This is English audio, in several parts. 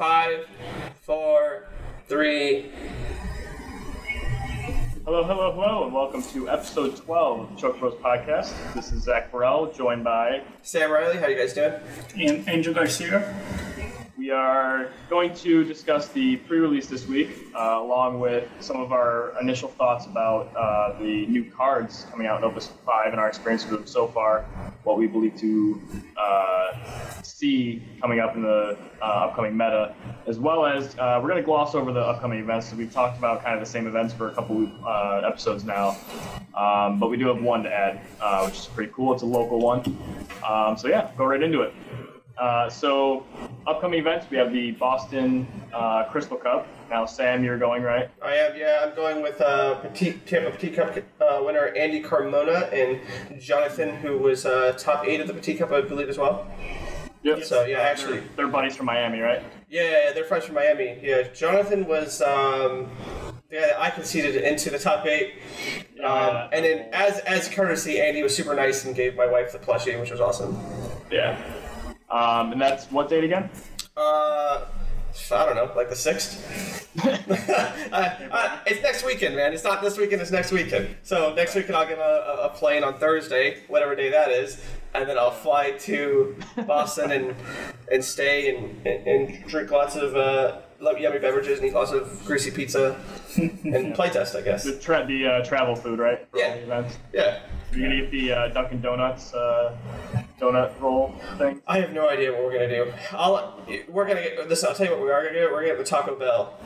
recording in five, four, three. Hello, hello, hello, and welcome to episode 12 of the Chocobros podcast. This is Zach Burrell, joined by. Sam Riley, how you guys doing? and Angel Garcia. We are going to discuss the pre release this week, uh, along with some of our initial thoughts about uh, the new cards coming out in Opus 5 and our experience with them so far, what we believe to uh, see coming up in the uh, upcoming meta, as well as uh, we're going to gloss over the upcoming events. We've talked about kind of the same events for a couple uh, episodes now, um, but we do have one to add, uh, which is pretty cool. It's a local one. Um, so, yeah, go right into it. Uh, so, upcoming events, we have the Boston uh, Crystal Cup. Now, Sam, you're going, right? I am, yeah, I'm going with uh, Petite, Tampa Petite Cup winner Andy Carmona and Jonathan, who was top eight of the Petite Cup, I believe, as well. Yep. So, yeah, actually, They're, they're buddies from Miami, right? yeah, they're friends from Miami. Yeah, Jonathan was, um, yeah, I conceded into the top eight. Um, Yeah. and then, as as courtesy, Andy was super nice and gave my wife the plushie, which was awesome. Yeah. Um, and that's what date again? Uh, I don't know, like the sixth. uh, uh, it's next weekend, man. It's not this weekend. It's next weekend. So next weekend I'll get a, a plane on Thursday, whatever day that is, and then I'll fly to Boston and and stay and, and, and drink lots of uh, yummy beverages and eat lots of greasy pizza and play test, I guess. The, tra- the uh, travel food, right? For Yeah. events. Yeah. You're gonna get the uh, Dunkin' Donuts uh, donut roll thing. I have no idea what we're gonna do. I'll we're gonna get this. I'll tell you what we are gonna do. We're gonna get the Taco Bell.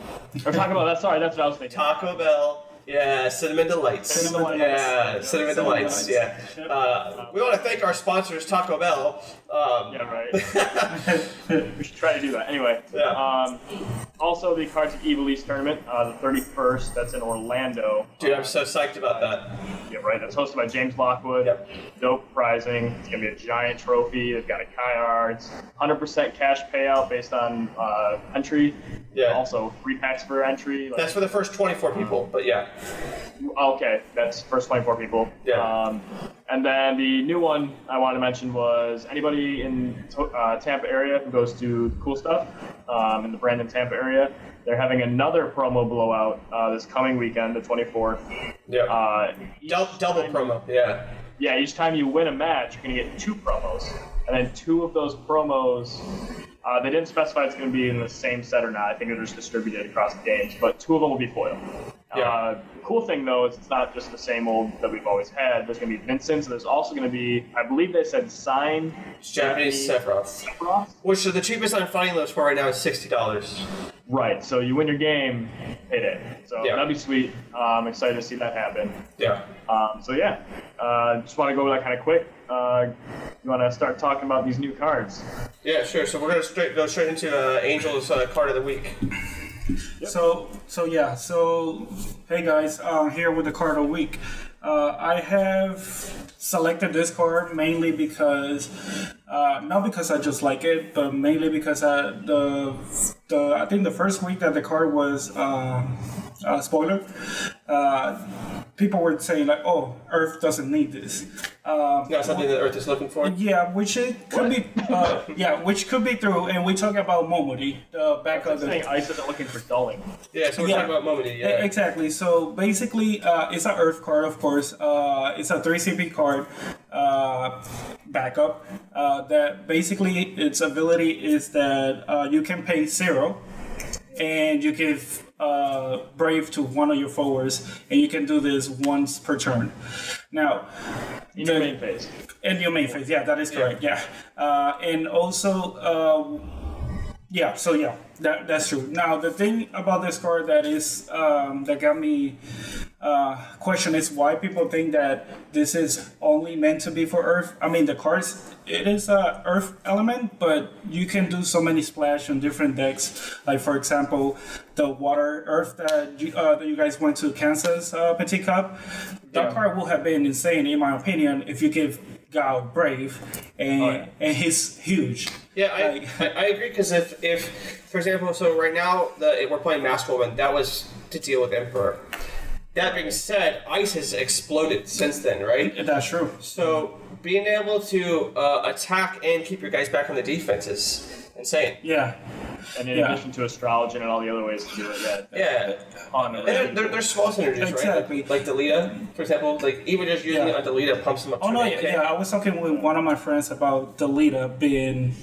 We're talking about that. Sorry, that's what I was thinking. Taco Bell. Yeah, cinnamon delights. Cinnamon delights. Yeah, cinnamon Cinnamon delights. Yeah. Uh, we want to thank our sponsors, Taco Bell. Um, Yeah, right. we should try to do that. Anyway. Yeah. Um, also, the Cards of Evil East tournament, uh, the 31st. That's in Orlando. Dude, I'm so psyched about that. Yeah, right. That's hosted by James Lockwood. Yep. Dope prizing. It's gonna be a giant trophy. They've got a cards, 100% cash payout based on uh, entry. Yeah. Also, free packs for entry. Like, That's for the first 24 people, but yeah. Okay, that's first 24 people. Yeah. Um, and then the new one I wanted to mention was anybody in uh, Tampa area who goes to Cool Stuff um, in the Brandon Tampa area. They're having another promo blowout uh, this coming weekend, the 24th. Yeah. Uh, double time- promo. Yeah. yeah, each time you win a match, you're going to get two promos. And then two of those promos, uh, they didn't specify it's going to be in the same set or not. I think they're just distributed across the games, but two of them will be foil. Yeah. Uh, the cool thing, though, is it's not just the same old that we've always had. There's going to be Vincent's, and there's also going to be, I believe they said signed Japanese Sephiroth. Sephiroth. Which is the cheapest I'm finding those for right now is $60. Right, so you win your game, payday. So Yeah. that'd be sweet. Uh, I'm excited to see that happen. Yeah. Um, so yeah, uh, just want to go over that kind of quick. Uh, you want to start talking about these new cards? Yeah, sure. So we're going to straight, go straight into uh, Angel's uh, card of the week. So so yeah. So hey guys, um, here with the card of the week. Uh, I have selected this card mainly because uh, not because I just like it, but mainly because I, the the I think the first week that the card was um, uh, spoiler, uh, people were saying like, "Oh, Earth doesn't need this." Um, Not something that Earth is looking for. yeah, which it could be. Uh, yeah, which could be through, and we talk about Momodi, the back of the. saying Ice isn't looking for dulling. Yeah, so we're Yeah. talking about Momodi. Yeah. Exactly. So basically, uh, it's an Earth card, of course. Uh, it's a 3CP card uh, backup. Uh, that basically its ability is that uh, you can pay zero, and you give uh, Brave to one of your forwards, and you can do this once per turn. Now, In your main phase. in your main phase, yeah, that is correct. Yeah, uh, and also, uh, yeah. So yeah, that that's true. Now the thing about this card that is um, that got me uh, question is why people think that this is only meant to be for Earth. I mean, the cards it is a Earth element, but you can do so many splash on different decks. Like for example, the Water Earth that you, uh, that you guys went to Kansas uh, Petit Cup. That Yeah. card will have been insane, in my opinion, if you give Gau Brave, and Oh, yeah. and he's huge. Yeah, I, Like- I, I agree because if, if, for example, so right now the, we're playing Mask Woman, that was to deal with Emperor. That being said, Ice has exploded since then, right? That's true. So being able to uh, attack and keep your guys back on the defense is insane. Yeah. And in Yeah. addition to Astrologian and all the other ways to do it, yeah. Yeah. On And there, there, there's small synergies, Exactly. right? Like, like Delita, for example. Like even just using Yeah. it on Delita pumps them up. Oh no, yeah, yeah. I was talking with one of my friends about Delita being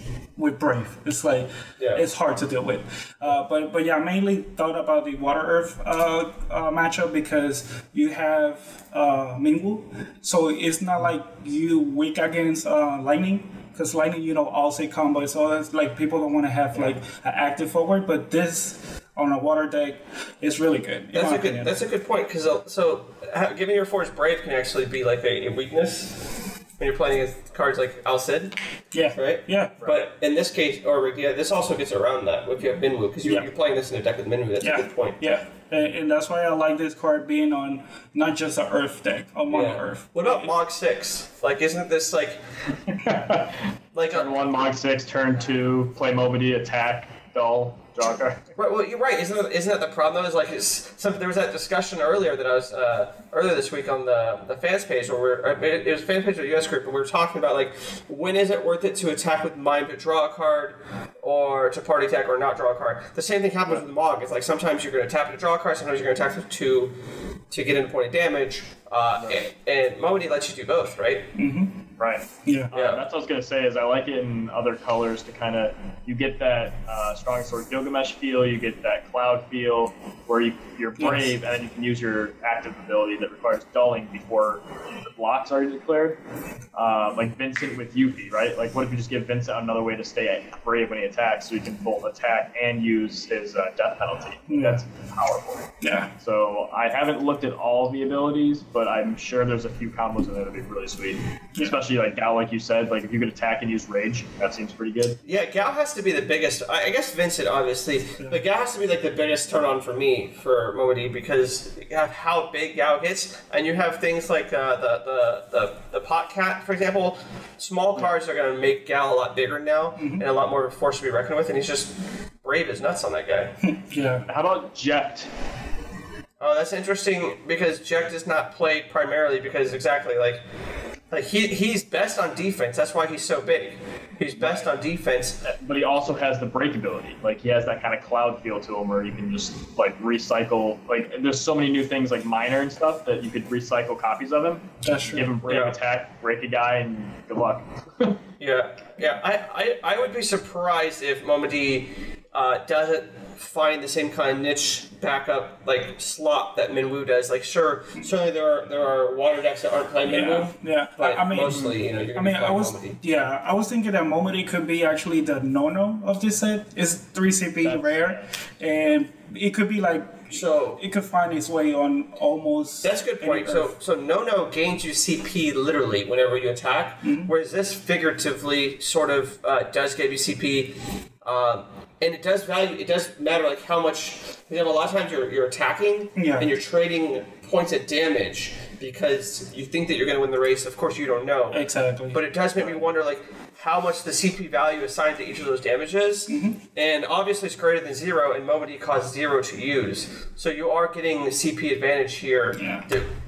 with Brave. It's like Yeah. it's hard to deal with. Uh, but but yeah, mainly thought about the Water Earth uh, uh, matchup because you have uh, Minwu, so it's not like you weak against uh, Lightning. Because lightning, you know, all say combo, so it's like people don't want to have like an active forward, but this on a water deck is really good. That's a good. opinion. That's a good point because so ha- giving your force brave can actually be like a, a weakness when you're playing against cards like Alcid, yeah, right? Yeah, But in this case, or yeah, this also gets around that if you have Minwu because you're, Yeah. you're playing this in a deck with Minwu. That's yeah, a good point. Yeah, and, and that's why I like this card being on not just a Earth deck, a mono Yeah. Earth. What about Mog Six? Like, isn't this like like Turn a, one, Mog 6, turn 2, play Momodi, attack, dull, draw a. Right, well, you're right. Isn't that, isn't that the problem? Though, is like it's, some, there was that discussion earlier that I was uh, earlier this week on the the fans page where we're it, it was a fans page of the US group, and we were talking about like when is it worth it to attack with mind but draw a card, or to party attack or not draw a card. The same thing happens with Mog. It's like sometimes you're going to tap to draw a card, sometimes you're going to attack with two to get into point of damage, uh, and, and Momodi lets you do both, right? Right. Yeah. Uh, Yeah. that's what I was gonna say. Is I like it in other colors to kind of you get that uh, strong sword Gilgamesh feel, you get that cloud feel, where you you're brave, and then you can use your active ability that requires dulling before the block's are declared. Uh, like Vincent with Yuffie, right? Like, what if you just give Vincent another way to stay brave when he attacks, so he can both attack and use his uh, death penalty? That's powerful. Yeah. So I haven't looked at all the abilities, but I'm sure there's a few combos in there that'd be really sweet. Especially like Gal, like you said, like if you could attack and use rage, that seems pretty good. Yeah, Gal has to be the biggest. I I guess Vincent, obviously, but Gal has to be like the biggest turn on for me for Momodi because you have how big Gal gets, and you have things like uh, the, the the the pot cat, for example. Small cards are going to make Gal a lot bigger now and a lot more of a force to be reckoned with, and he's just brave as nuts on that guy. Yeah. How about Jecht? Oh, that's interesting because Jack is not played primarily because exactly like like he he's best on defense. That's why he's so big. He's best on defense. Uh, but he also has the break ability. Like he has that kind of cloud feel to him where you can just like recycle. Like there's so many new things like miner and stuff that you could recycle copies of him. That's true. Give him brave Yeah. attack, break a guy, and good luck. Yeah, yeah. I, I, I would be surprised if Momodi uh, doesn't find the same kind of niche backup like slot that Minwu does. Like, sure, certainly there are there are water decks that aren't playing Yeah, Minwu, yeah. but I, mean, mostly, you know, you're I mean, I was Momodi. yeah, I was thinking that Momodi could be actually the no-no of this set. It's three CP rare, and it could be like So it could find its way on almost. That's a good point. So, so no no gains you CP literally whenever you attack, Mm-hmm. whereas this figuratively sort of uh, does give you CP, um, and it does value. It does matter like how much. You know, a lot of times you're you're attacking Yeah. and you're trading points of damage because you think that you're going to win the race. Of course, you don't know. exactly. But it does make me wonder, like, how much the CP value assigned to each of those damages. Mm-hmm. And obviously, it's greater than zero, and Momodi costs zero to use. So you are getting the CP advantage here. Yeah.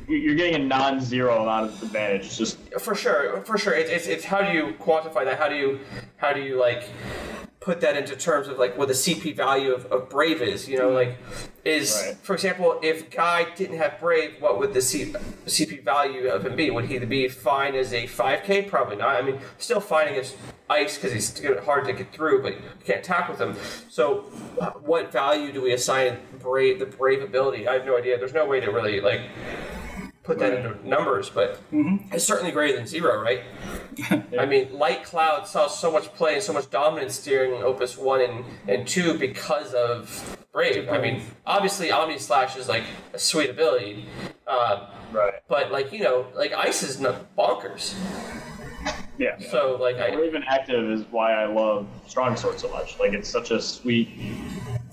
You're getting a non-zero amount of advantage. It's just for sure, for sure. It's, it's, it's how do you quantify that? How do you how do you like put that into terms of like what the CP value of, of Brave is? You know, like is Right. for example, if Guy didn't have Brave, what would the C, CP value of him be? Would he be fine as a 5K? Probably not. I mean, still fine against Ice because he's hard to get through, but you can't attack with him. So, what value do we assign Brave the Brave ability? I have no idea. There's no way to really like put that into numbers, but it's certainly greater than zero, right? I mean, Light Cloud saw so much play and so much dominance during Opus 1 and, and 2 because of Brave. I mean, obviously, Omni Slash is like a sweet ability, uh, right. but like, you know, like Ice is not bonkers. Yeah. So, like, I, Brave and active is why I love strong sword so much. Like it's such a sweet,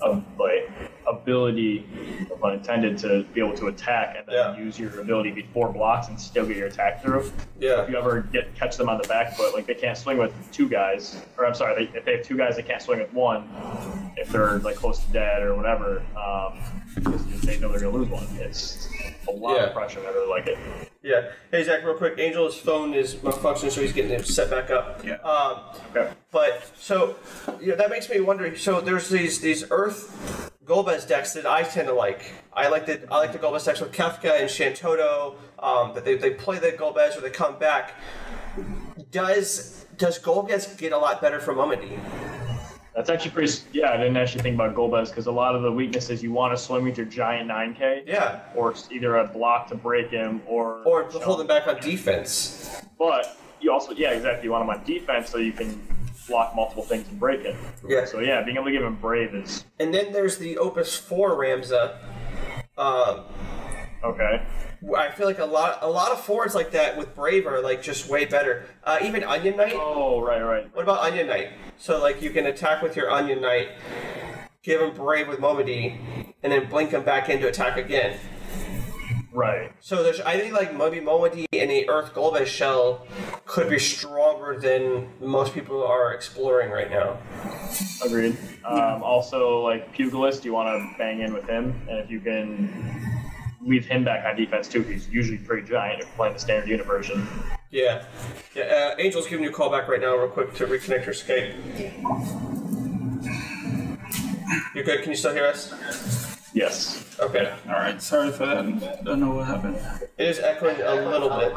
um, like ability, no pun intended, to be able to attack and then Yeah. use your ability before blocks and still get your attack through. yeah. If you ever get catch them on the back foot, like they can't swing with two guys, or I'm sorry, they, if they have two guys, they can't swing with one. If they're like close to dead or whatever, um, because they know they're gonna lose one. It's a lot Yeah. of pressure. I really like it. Yeah. Hey Zach, real quick. Angel's phone is malfunctioning, so he's getting it set back up. Yeah. Um, Okay. but so you know that makes me wonder. So there's these these Earth Golbez decks that I tend to like. I like the I like the Golbez decks with Kefka and Shantoto. Um, that they, they play the Golbez or they come back. Does does Golbez get a lot better from Mummy? That's actually pretty. Yeah, I didn't actually think about Golbez because a lot of the weaknesses you want to swing with your giant 9K. Yeah. Or either a block to break him or. Or hold him back on defense. But you also, yeah, exactly. You want him on defense so you can block multiple things and break it. Yeah. So yeah, being able to give him Brave is And then there's the Opus Four Ramza. Um, okay. I feel like a lot a lot of fours like that with Brave are like just way better. Uh, even Onion Knight. Oh, right, right. What about Onion Knight? So like you can attack with your Onion Knight, give him Brave with Momodi, and then blink him back in to attack again. Right. So there's I think like maybe Momodi and the Earth Golbez shell could be stronger than most people are exploring right now. Agreed. Um, also, like Pugilist, you want to bang in with him, and if you can leave him back on defense too, he's usually pretty giant if you're playing the standard unit version. Yeah. Yeah, uh, Angel's giving you a call back right now real quick to reconnect your Skype. You're good? Can you still hear us? Yes. Okay. All right, sorry for that. Don't know what happened. It is echoing a little bit.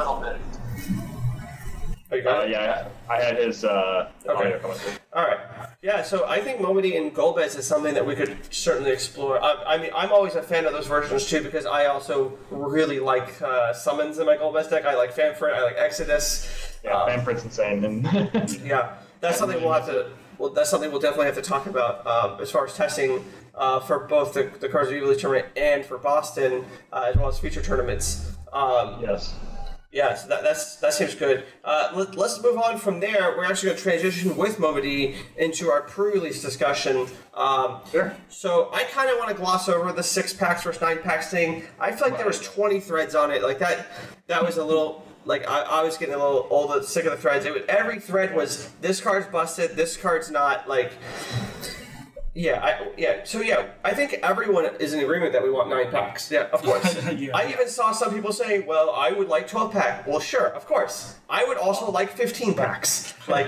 Oh, you got Uh, it? yeah, I I had his uh, Okay. audio coming through. All right. Yeah, so I think Momodi and Golbez is something that we could certainly explore. I, I mean, I'm always a fan of those versions too because I also really like uh, summons in my Golbez deck. I like Famfrit, I like Exodus. Yeah, Um, Manfred's insane, and Yeah, that's something we'll have to. Well, that's something we'll definitely have to talk about um, as far as testing uh, for both the, the Cards of Evil tournament and for Boston, uh, as well as future tournaments. Um, yes. yeah, so that, that's that seems good. Uh, let, us move on from there. We're actually going to transition with Momodi into our pre-release discussion. Um, Sure. so I kind of want to gloss over the six packs versus nine packs thing. I feel like there was 20 threads on it. Like that, that was a little. Like I, I was getting a little old, sick of the threads. It was, every thread was this card's busted, this card's not. Like, yeah, I, yeah. So yeah, I think everyone is in agreement that we want nine packs. Yeah, of course. Yeah. I even saw some people say, "Well, I would like 12 pack." Well, sure, of course. I would also like 15 packs. Like,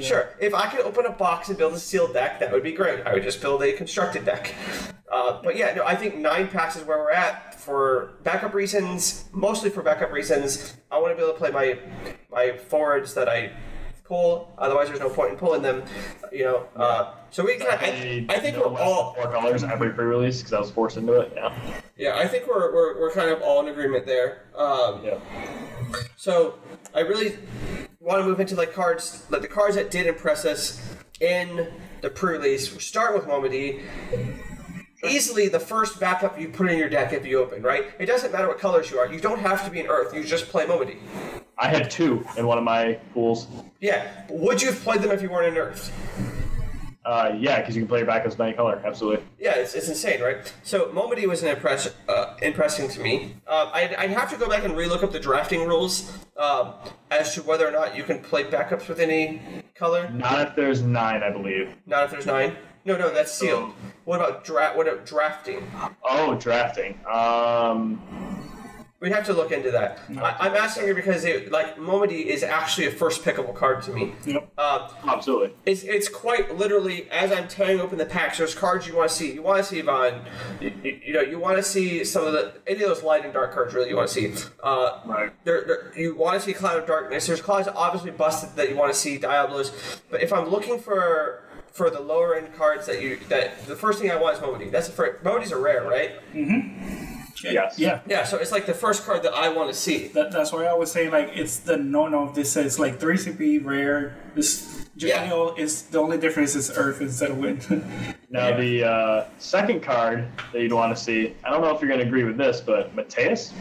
sure, if I could open a box and build a sealed deck, that would be great. I would just build a constructed deck. Uh, but yeah, no, I think nine packs is where we're at for backup reasons. Mostly for backup reasons. I want to be able to play my my forwards that I pull. Otherwise, there's no point in pulling them. You know. Uh, so we kind of. I, I think we're all. four colors every pre-release because I was forced into it. Yeah. Yeah, I think we're, we're, we're kind of all in agreement there. Um, Yeah. So I really want to move into like cards, like the cards that did impress us in the pre-release. We'll start with Momodi. Easily the first backup you put in your deck if you open, right? It doesn't matter what colors you are. You don't have to be an Earth. You just play Momodi. I had two in one of my pools. Yeah. Would you have played them if you weren't an Earth? Uh, yeah, because you can play your back as many color. Absolutely. Yeah, it's, it's insane, right? So Momodi was an impress, uh, impressing to me. Um, I'd, I'd have to go back and relook up the drafting rules um, as to whether or not you can play backups with any color. Not if there's nine, I believe. Not if there's nine. No, no, that's sealed. What about dra- What about drafting? Oh, drafting. Um, We'd have to look into that. I, I'm asking you because it, like Momodi is actually a first pickable card to me. Yep. Um, absolutely. It's, it's quite literally as I'm tearing open the packs. There's cards you want to see. You want to see Yvonne. You, you, you know, you want to see some of the any of those light and dark cards. Really, you want to see. Uh, Right. There, there, you want to see Cloud of Darkness. There's cards obviously busted that you want to see Diablos. But if I'm looking for for the lower end cards that you that the first thing I want is Momodi. That's the first. Momodi's a rare, right? Yes. Yeah. Yeah. So it's like the first card that I want to see. That, that's why I was saying like it's the no no. This says like three CP rare. This Yeah. Is the only difference is Earth instead of Wind. Now the uh, second card that you'd want to see. I don't know if you're going to agree with this, but Mateus.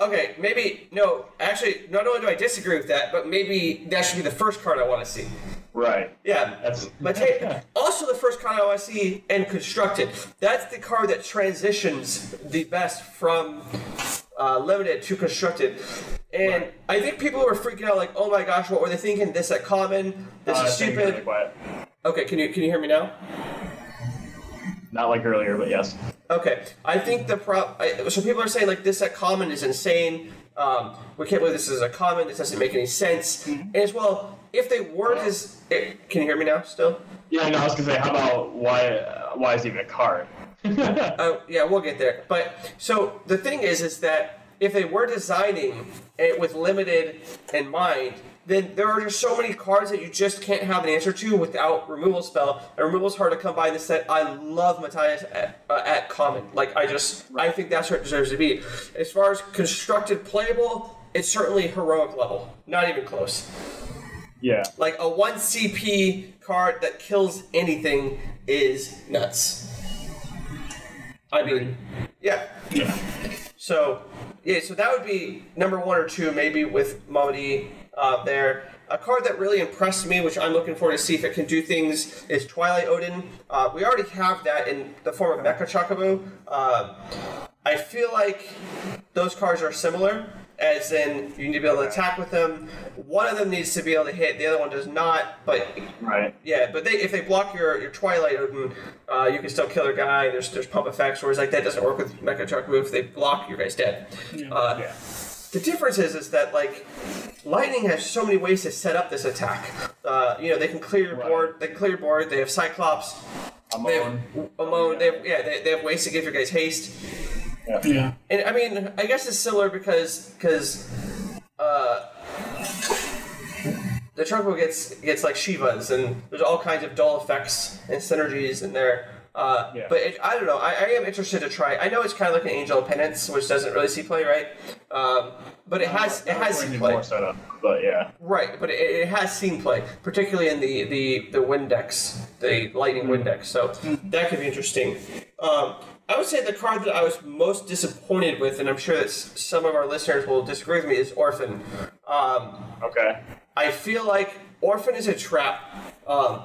Okay, maybe no. Actually, not only do I disagree with that, but maybe that should be the first card I want to see. Right. Yeah, That's- but hey, also the first card I want to see and constructed. That's the card that transitions the best from uh, limited to constructed. And Right. I think people were freaking out, like, "Oh my gosh, what were they thinking? This at common? This Uh, is stupid." Okay, can you can you hear me now? Not like earlier, but yes. Okay, I think the pro. I, so people are saying like this at common is insane. Um, we can't believe this is a common. This doesn't make any sense. And as well, if they were to, s- eh, can you hear me now? Still? Yeah, no, I was gonna say, how about why? Uh, why is it even a card? Uh, yeah, we'll get there. But so the thing is, is that if they were designing it with limited in mind, then there are just so many cards that you just can't have an answer to without removal spell. And removal is hard to come by in the set. I love Matthias at, uh, at common. Like I just, I think that's where it deserves to be. As far as constructed playable, it's certainly heroic level. Not even close. Yeah. Like a one CP card that kills anything is nuts. I mean, yeah. Yeah. So, yeah, so that would be number one or two, maybe with Momodi uh, there. A card that really impressed me, which I'm looking forward to see if it can do things, is Twilight Odin. Uh, we already have that in the form of Mecha Chocobo. Uh, I feel like those cards are similar, as in you need to be able to attack with them. One of them needs to be able to hit, the other one does not, but Right. yeah, but they if they block your, your Twilight Odin, uh, you can still kill their guy. There's there's pump effects, whereas like that doesn't work with Mecha Chocobo. If they block, your guy's dead. Uh, Yeah. the difference is is that like lightning has so many ways to set up this attack. Uh, you know, they can clear your Right. board. They clear your board. They have Cyclops. They have Amon. Amon. They have, yeah, they, they have ways to give your guys haste. Yeah. And I mean, I guess it's similar because because uh, the Chocobo gets gets like Shivas, and there's all kinds of dull effects and synergies in there. Uh, Yeah. But it, I don't know. I, I am interested to try. I know it's kind of like an Angel of Penance, which doesn't really see play, right? Um, but it has it has seen play. more setup, but yeah. Right, but it, it has seen play, particularly in the the the Windex, the Lightning Windex. So that could be interesting. Um, I would say the card that I was most disappointed with, and I'm sure that some of our listeners will disagree with me, is Orphan. Um, Okay. I feel like Orphan is a trap. Um,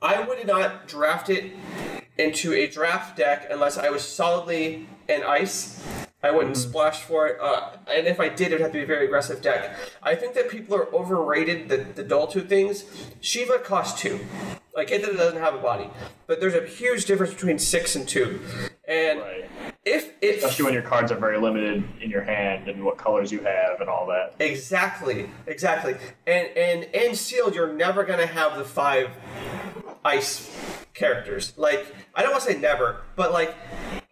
I would not draft it into a draft deck unless I was solidly in ice. I wouldn't splash for it, uh, and if I did, it would have to be a very aggressive deck. I think that people are overrated the the dull two things. Shiva costs two, like it doesn't have a body, but there's a huge difference between six and two, and Right. if it Especially when your cards are very limited in your hand and what colors you have and all that. Exactly, exactly. And and in sealed, you're never gonna have the five ice characters. Like I don't want to say never, but like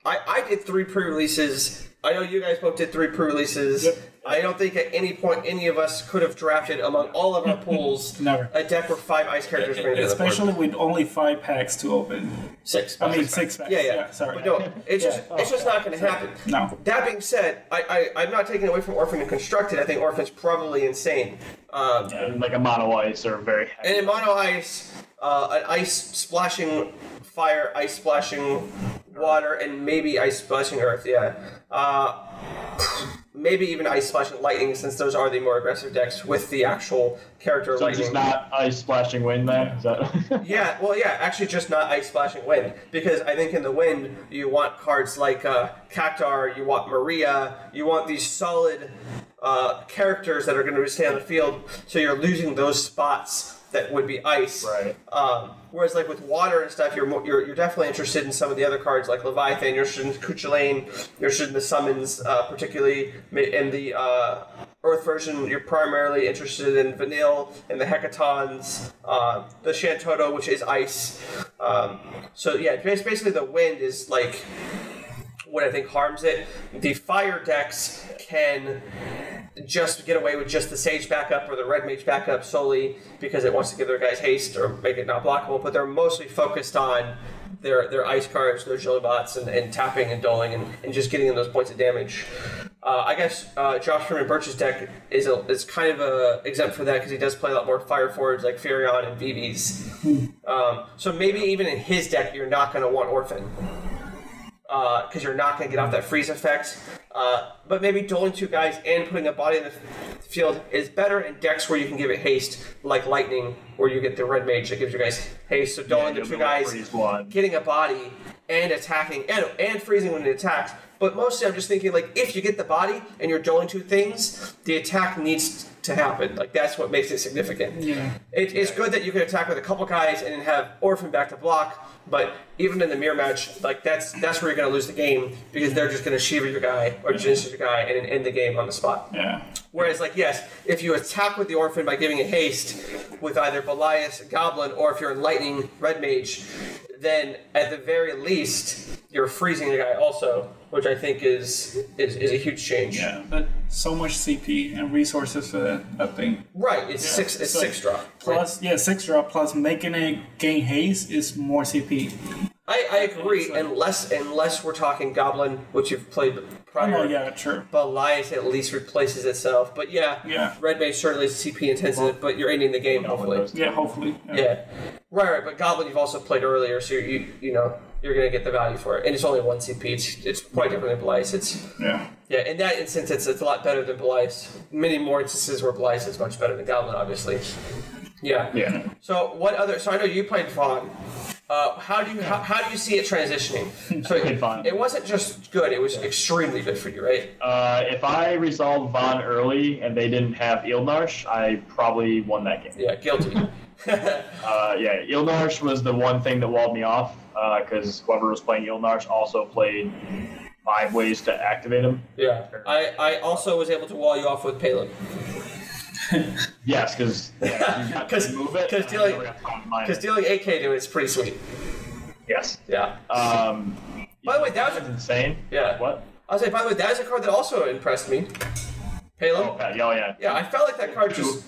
I I did three pre-releases. I know you guys both did three pre-releases. Yep. I don't think at any point any of us could have drafted among all of our pools Never. a deck with five ice characters. bringing to the board. Especially with only five packs to open. six. I mean, six packs. Yeah, yeah. sorry. But no, it's just Yeah. it's just not going to happen. No. That being said, I, I I'm not taking away from Orphan and Constructed. I think Orphan's probably insane. Um, And like a mono ice or very heavy. And in mono ice, uh, an ice splashing fire, ice splashing water, and maybe ice splashing earth. Yeah. Uh, maybe even ice splashing lightning, since those are the more aggressive decks with the actual character so it's lightning. just not ice splashing wind then? Is that Yeah, well, yeah, actually, just not ice splashing wind because I think in the wind you want cards like uh, Cactuar, you want Maria, you want these solid uh, characters that are going to stay on the field, so you're losing those spots that would be ice. Right. Um, whereas like with water and stuff, you're, mo- you're you're definitely interested in some of the other cards like Leviathan. You're interested in Cuchulain. You're interested in the summons, uh, particularly in the uh, Earth version. You're primarily interested in Vanille and the Hecatons, uh, the Shantoto, which is ice. Um, so yeah, basically the wind is like what I think harms it. The fire decks can just get away with just the Sage backup or the Red Mage backup solely because it wants to give their guys haste or make it not blockable, but they're mostly focused on their their ice cards, their Jillibots, and, and tapping and doling and, and just getting them those points of damage. Uh, I guess uh, Josh Freeman Birch's deck is a, is kind of a, exempt for that because he does play a lot more fire forwards like Firion and VVs. Um, so maybe even in his deck, you're not going to want Orphan because you're not going to get off that freeze effect. Uh, but maybe doling two guys and putting a body in the field is better in decks where you can give it haste, like lightning, where you get the red mage that gives you guys haste. So doling the two guys, freeze one. getting a body and attacking and and freezing when it attacks. But mostly, I'm just thinking like if you get the body and you're doling two things, the attack needs to happen. Like that's what makes it significant. Yeah. It, it's good that you can attack with a couple guys and then have Orphan back to block, but even in the mirror match, like that's that's where you're going to lose the game because they're just going to Shiva your guy or Jinx your guy and end the game on the spot. Yeah. Whereas, like, yes, if you attack with the Orphan by giving a haste with either Belias, Goblin, or if you're in Lightning, Red Mage, then at the very least, you're freezing the guy also, which I think is is, is a huge change. Yeah. But so much CP and resources for that, that thing. Right, it's six it's So, six drop. right? Plus, yeah, six drop plus making it gain haste is more CP. I, I agree, unless unless we're talking Goblin, which you've played prior. Oh, yeah, true. Belias at least replaces itself, but yeah, Yeah. Red Mage certainly is CP intensive, but you're ending the game hopefully. Yeah, hopefully. Yeah, right, right. But Goblin you've also played earlier, so you you know you're gonna get the value for it, and it's only one CP. It's, it's quite different than Belias. It's Yeah. yeah, in that instance, it's it's a lot better than Belias. Many more instances where Belias is much better than Goblin, obviously. Yeah. Yeah. So what other? So I know you played Vaughn. Uh, how do you how, how do you see it transitioning? So Vaughn. it wasn't just good; it was extremely good for you, right? Uh, if I resolved Vaughn early and they didn't have Ilnarsh, I probably won that game. Yeah, guilty. Uh, yeah, Ilnarsh was the one thing that walled me off because whoever was playing Ilnarsh also played five ways to activate him. yeah, I, I also was able to wall you off with Palin Yes, because yeah, 'Cause- move it. 'cause and I dealing- never got to combine because dealing AK to it's pretty sweet. yes. Yeah. Um, By the way, that was insane. Yeah. What? I was like, by the way, that is a card that also impressed me. Palin. Oh, yeah, yeah. Yeah, I felt like that card just.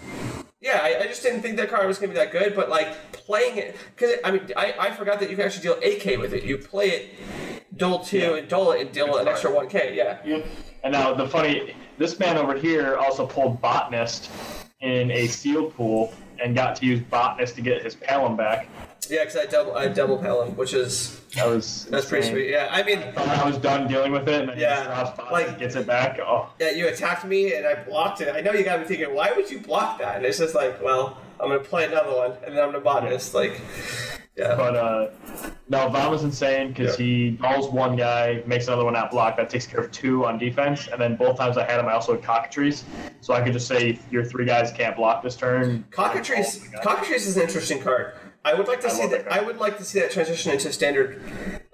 Yeah, I, I just didn't think that card was going to be that good, but like playing it. Because, I mean, I, I forgot that you can actually deal AK with it. You play it, dole 2, Yeah. and dole it, and deal an right. extra 1k, yeah. Yep. And now the funny, this man over here also pulled Botanist in a sealed pool and got to use Botanist to get his Palom back. Yeah, because I double, I double Palin, which is. That was That's pretty sweet. Yeah, I mean, Thought I was done dealing with it, and then Yeah, he just drops Botanist like- and gets it back. Oh, yeah, you attacked me and I blocked it. I know you got me thinking, why would you block that? And it's just like, well, I'm going to play another one, and then I'm going to botanist. Like, yeah. but uh, no, Von was insane because Yeah. he calls one guy, makes another one not block. That takes care of two on defense, and then both times I had him, I also had cockatrice, so I could just say your three guys can't block this turn. Cockatrice, Oh. Cockatrice is an interesting card. I would like to I see that. that. I would like to see that transition into standard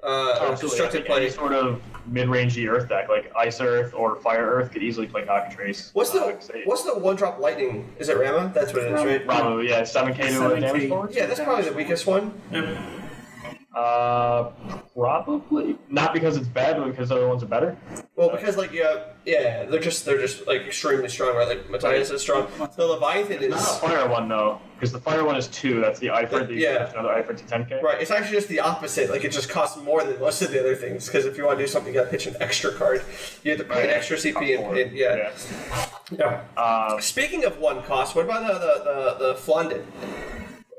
uh, Oh, constructed think any sort of mid-rangey Earth deck, like Ice Earth or Fire Earth, could easily play Cockatrice. What's Uh, the like, What's the one drop lightning? Is it Rama? That's what it is, right? Ramuh, yeah, 7k to 7K. damage forward? Yeah, that's probably the weakest one. Yep. Uh, probably. Not because it's bad, but because the other ones are better. Well, because like yeah, yeah, they're just they're just like extremely strong, right? Like Matthias is strong. The Leviathan Not a fire one, though, because the fire one is 2. That's the Ifrit. The Yeah. Another Ifrit to 10k. right. It's actually just the opposite. Like it just costs more than most of the other things. Because if you want to do something, you got to pitch an extra card. You have to pay an extra CP and, and yeah. yeah. Um, Speaking of one cost, what about the the the, the Flondin?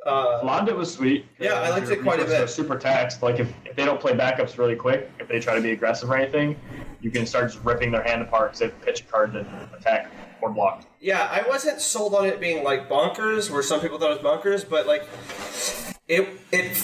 Uh, was sweet. Yeah, I liked it quite a bit. Super taxed. Like if, if they don't play backups really quick, if they try to be aggressive or anything, you can start just ripping their hand apart because they pitch a card to attack or block. Yeah, I wasn't sold on it being like bonkers, where some people thought it was bonkers, but like it it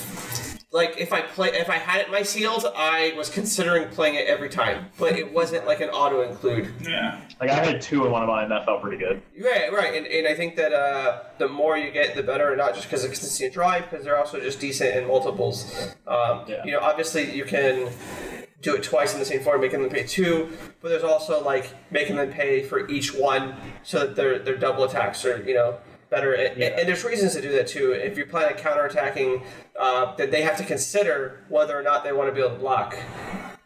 like if I play if I had it my sealed, I was considering playing it every time, but it wasn't like an auto include. Yeah. Like I had two in one of mine, that felt pretty good. Right, right, and, and I think that uh, the more you get, the better, not just because of consistency and drive, because they're also just decent in multiples. Um, Yeah. You know, obviously you can do it twice in the same form, making them pay two, but there's also like making them pay for each one so that they're they're double attacks or you know better. And, and there's reasons to do that too. If you plan on counterattacking, uh, then they have to consider whether or not they want to be able to block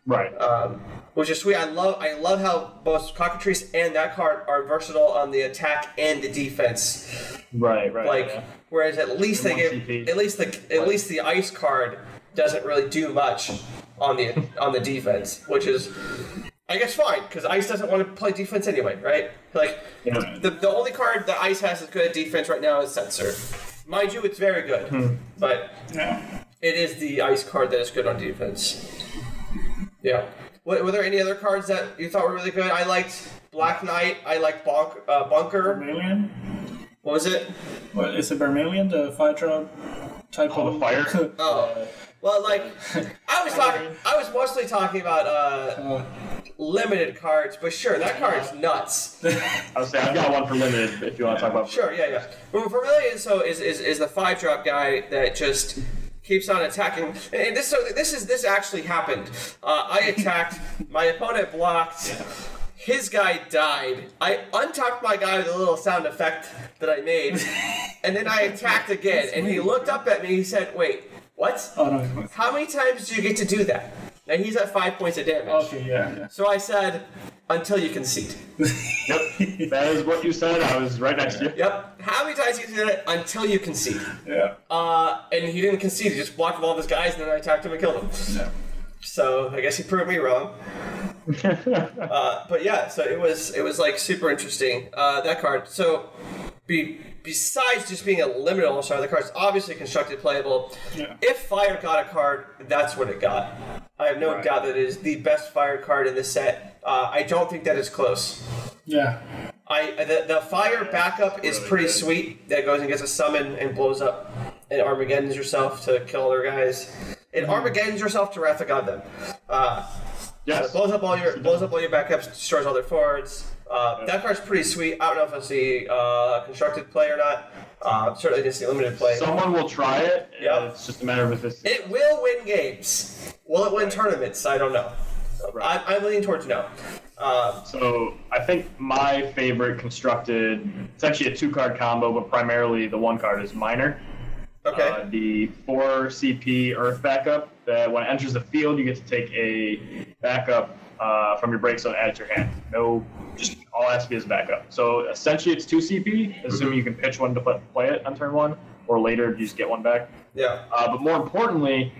Right. um, which is sweet. I love I love how both Cockatrice and that card are versatile on the attack and the defense. right. Right. Like yeah. whereas at least they give at least the at least the ice card doesn't really do much on the on the defense, which is I guess fine because ice doesn't want to play defense anyway, right? Like Yeah. the, the only card that ice has that's good at defense right now is Sensor. Mind you, it's very good, Hmm. but Yeah. it is the ice card that is good on defense. Yeah. Were, were there any other cards that you thought were really good? I liked Black Knight. I liked Bonk, uh, Bunker. Vermilion? What was it? What is it Vermilion, the fire drop type Oh, of the fire? Oh. Well, like I was talking. I was mostly talking about uh, Uh, limited cards, but sure, that card's nuts. I would say I've got one for limited if you want to talk about. Sure, yeah, yeah. Well, Vermilion so is, is, is the five drop guy that just keeps on attacking. And this so this is this actually happened. Uh, I attacked, my opponent blocked. His guy died. I untapped my guy with a little sound effect that I made, and then I attacked again. And he looked up at me. He said, "Wait, what? Oh no. How many times do you get to do that?" Now he's at five points of damage. Okay, yeah, yeah. So I said, "Until you concede." Yep, that is what you said. I was right next to you. Yep. How many times do you do that? Until you concede. Yeah. Uh, and he didn't concede. He just blocked with all of his guys, and then I attacked him and killed him. Yeah. So I guess he proved me wrong. uh, but yeah, so it was it was like super interesting uh, that card. So be, besides just being a limited all star, the card's obviously constructed playable. Yeah. If fire got a card, that's what it got. I have no Right. doubt that it is the best fire card in the set. Uh, I don't think that is close. Yeah. I the, the fire backup is really pretty good. sweet. That goes and gets a summon and blows up and Armageddon's yourself to kill other guys. And Armageddon's yourself to Wrath of God them. Uh, Yes. so blows up all your blows up all your backups, destroys all their forwards. Uh, that card's pretty sweet. I don't know if it's the uh, constructed play or not. Uh, certainly didn't see limited play. Someone will try it. Yeah. It's just a matter of if it's. it will win games. Will it win tournaments? I don't know. Right. I'm, I'm leaning towards no. Uh, So I think my favorite constructed, it's actually a two-card combo, but primarily the one card is miner. okay. Uh, the four CP Earth backup that when it enters the field, you get to take a backup uh, from your break zone, add it to your hand. No, just all has to be is backup. So essentially, it's two CP, assuming you can pitch one to put, play it on turn one, or later you just get one back. yeah. Uh, but more importantly,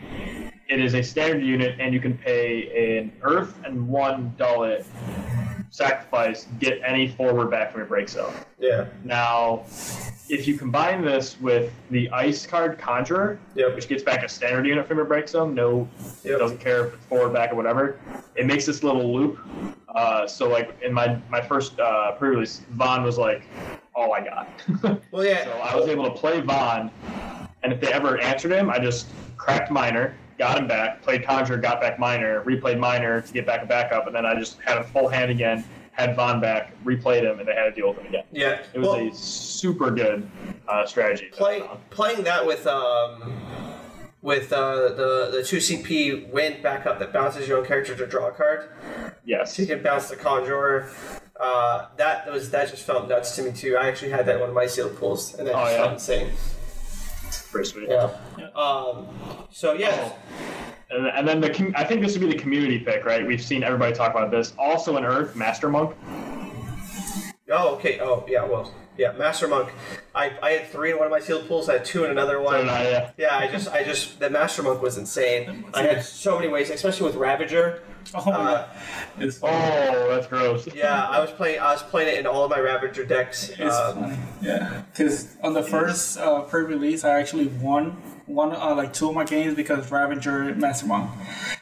it is a standard unit, and you can pay an Earth and one Dullet sacrifice, get any forward back from your break zone. Yeah. Now, if you combine this with the ice card Conjurer, Yep. which gets back a standard unit from your break zone, no, Yep. doesn't care if it's forward, back, or whatever, it makes this little loop. Uh, so, like in my my first uh, pre-release, Vaughn was like all I got. Well, yeah. so I was able to play Vaughn, and if they ever answered him, I just cracked Miner, got him back, played Conjurer, got back Miner, replayed Miner to get back a backup, and then I just had a full hand again, had Vaughn back, replayed him, and they had to deal with him again. Yeah. It was well, a super good uh, strategy. play, playing that with um, with uh, the the two CP wind backup that bounces your own character to draw a card. Yes. So you can bounce the conjurer. Uh, that was that just felt nuts to me too. I actually had that in one of my sealed pools, and that Oh, just yeah? felt insane. Pretty sweet. Yeah. Um, so yeah. And, and then the com- I think this would be the community pick, right? We've seen everybody talk about this. Also in Earth, Master Monk. Oh, okay. Oh, yeah. Well, yeah. Master Monk. I, I had three in one of my sealed pools. I had two in another one. So did I, yeah. Yeah, I just, I just, the Master Monk was insane. I had so many ways, especially with Ravager. Oh my Uh, god. Oh, that's gross. Yeah, I was playing, I was playing it in all of my Ravager decks. It's Um, funny, yeah. Because on the first uh, pre-release, I actually won one uh, like two of my games because Ravager Master Monk.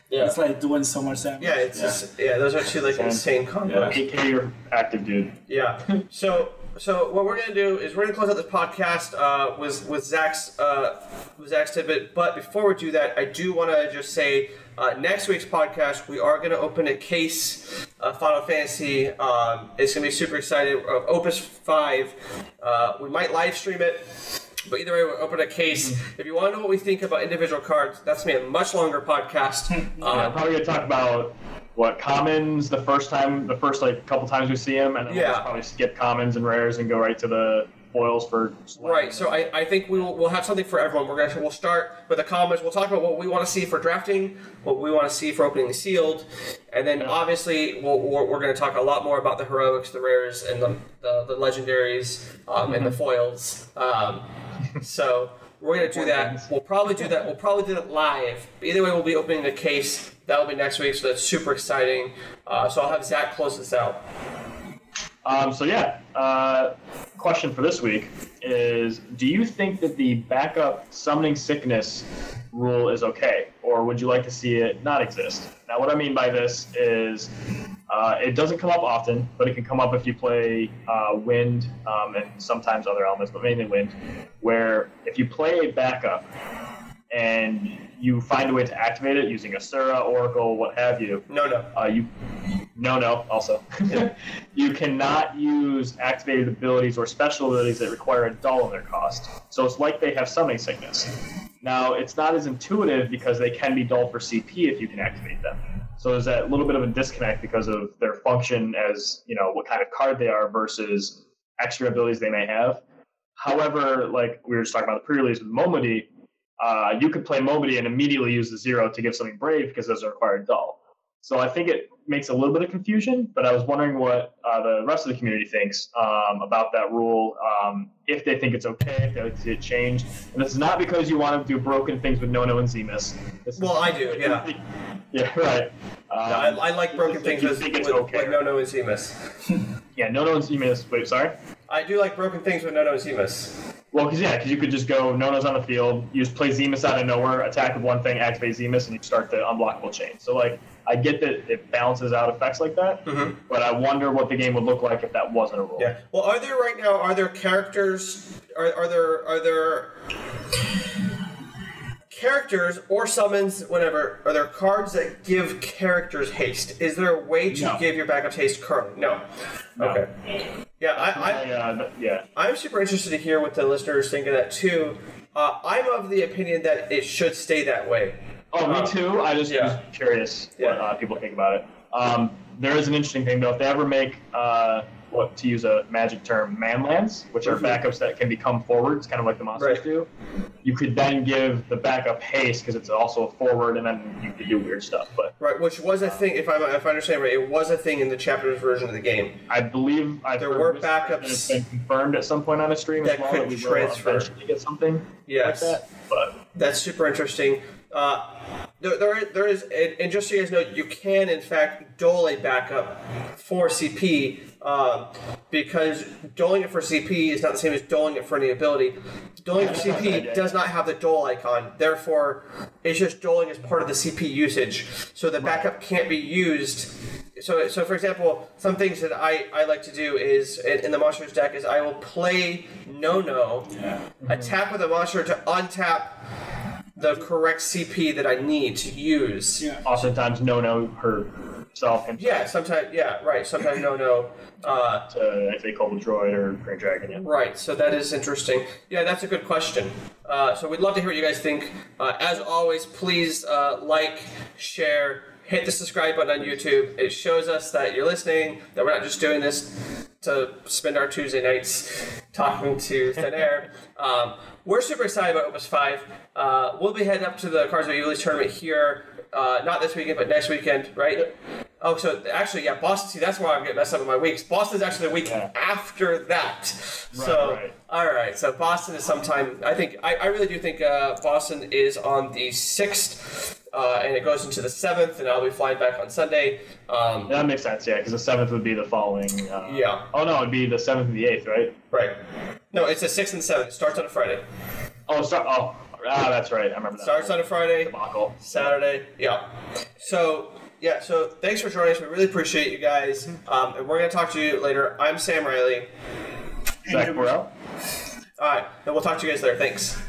yeah, It's like doing so much damage. yeah, it's just, yeah, those are two like insane combos. 8K you're active, dude. Yeah. So so what we're gonna do is we're gonna close out this podcast uh, with with Zach's uh, with Zach's tidbit. But before we do that, I do want to just say uh, next week's podcast we are gonna open a case of Final Fantasy. Um, it's gonna be super excited. Of Opus Five. Uh, we might live stream it. But either way, we'll open a case. If you want to know what we think about individual cards, that's gonna be a much longer podcast. Yeah, Uh, probably gonna talk about what commons the first time, the first like couple times we see him, and then we'll just probably skip commons and rares and go right to the foils for. Right. So I, I think we will we'll have something for everyone. We're gonna we'll start with the commons. We'll talk about what we want to see for drafting, what we want to see for opening the sealed, and then obviously we'll, we're, we're going to talk a lot more about the heroics, the rares, and the the, the legendaries um, and the foils. Um, so we're going to do that. We'll probably do that. We'll probably do that live. Either way, we'll be opening the case. That'll be next week. So that's super exciting. Uh, so I'll have Zach close this out. Um, so yeah, uh, question for this week is: Do you think that the backup summoning sickness rule is okay, or would you like to see it not exist? Now, what I mean by this is. Uh, it doesn't come up often, but it can come up if you play uh, wind um, and sometimes other elements, but mainly wind. Where if you play a backup and you find a way to activate it using Asura, Oracle, what have you, No, no. uh, you No, no. Also, you cannot use activated abilities or special abilities that require a dull in their cost. So it's like they have summoning sickness. Now it's not as intuitive because they can be dull for CP if you can activate them. So there's that little bit of a disconnect because of their function as you know what kind of card they are versus extra abilities they may have. However, like we were just talking about the pre-release with Momodi, uh, you could play Momodi and immediately use the zero to give something brave because those are required dull. So I think it makes a little bit of confusion, but I was wondering what uh, the rest of the community thinks um, about that rule, um, if they think it's okay, if they like to see it changed. And this is not because you want to do broken things with No-No and Zemus. This is- Well, I do, yeah. yeah, right. Um, I, I like broken things with, with, okay. with No No and Zemus. yeah, No-No and Zemus. Wait, sorry? I do like broken things with No No and Zemus. Well, because yeah, because you could just go No-No's on the field, you just play Zemus out of nowhere, attack with one thing, activate Zemus, and you start the unblockable chain. So like, I get that it balances out effects like that, mm-hmm. but I wonder what the game would look like if that wasn't a rule. Yeah. Well, are there right now? Are there characters? Are, are there? Are there? Characters or summons, whatever, are there cards that give characters haste? Is there a way to No. give your backups haste currently? No. No. Okay. Yeah, I, I, I, uh, th- yeah. I'm super interested to hear what the listeners think of that too. Uh, I'm of the opinion that it should stay that way. Oh, Uh, me too. I just yeah. was curious what Yeah. uh, people think about it. Um, there is an interesting thing though. If they ever make uh, what to use a magic term, manlands, which are Mhm. backups that can become forwards, kind of like the monsters Right. do, you could then give the backup haste because it's also a forward, and then you could do weird stuff. But Right, which was a thing. If I if I understand right, it was a thing in the chapters version of the game. I believe I've There were backups It's been confirmed at some point on a stream that as well could that we transfer. eventually get something Yes. like that. But That's super interesting. Uh, there, there, there is, and just so you guys know, you can in fact dole a backup for CP um, because doling it for CP is not the same as doling it for any ability. Doling for CP does not have the dole icon, therefore, it's just doling as part of the CP usage. So the backup can't be used. So, so for example, some things that I, I like to do is in, in the monsters deck is I will play no no, attack with a monster to untap the correct CP that I need to use. Yeah. oftentimes, no, no, herself and Yeah, sometimes, yeah, right. Sometimes no, no. Uh, to I say Cold Droid or Green Dragon. Yeah. right, so that is interesting. Yeah, that's a good question. Uh, so we'd love to hear what you guys think. Uh, as always, please uh, like, share, hit the subscribe button on YouTube. It shows us that you're listening, that we're not just doing this to spend our Tuesday nights talking to thin air. Um, we're super excited about Opus 5. Uh, we'll be heading up to the Cards of Ulysses tournament here, uh, not this weekend, but next weekend, right? Oh, so actually, yeah, Boston. See, that's why I'm getting messed up in my weeks. Boston's actually the week Yeah. after that. so, right. all right. So Boston is sometime. I think. I, I really do think uh, Boston is on the sixth, uh, and it goes into the seventh, and I'll be flying back on Sunday. Um, That makes sense, yeah, because the seventh would be the following. Uh, Yeah. Oh no, it'd be the seventh and the eighth, right? Right. No, it's the sixth and seventh. It starts on a Friday. Oh, start. Oh, ah, that's right. I remember that. Starts on a Friday. debacle. Saturday. Yeah. So yeah. So thanks for joining us. We really appreciate you guys. Um, and we're gonna talk to you later. I'm Sam Riley. Zach Burrell. All right. And we'll talk to you guys later. Thanks.